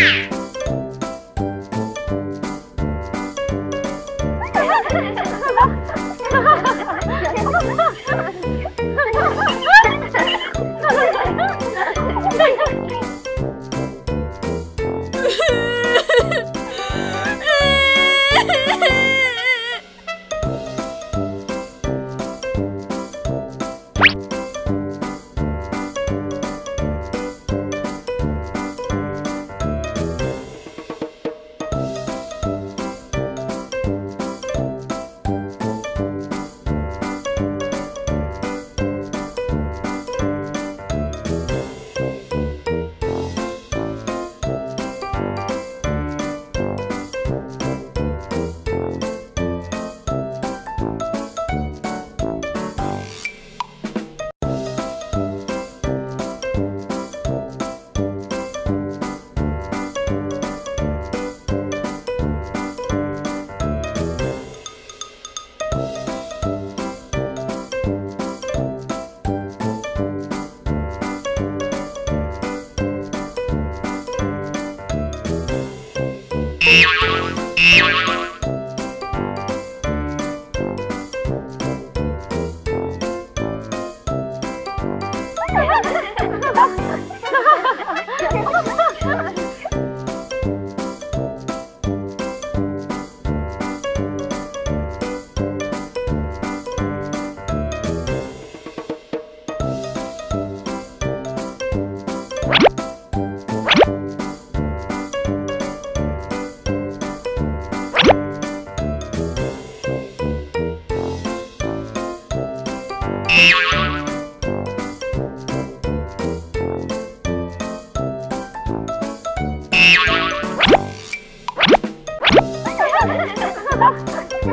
Yeah.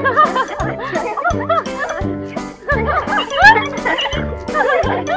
Ha ha!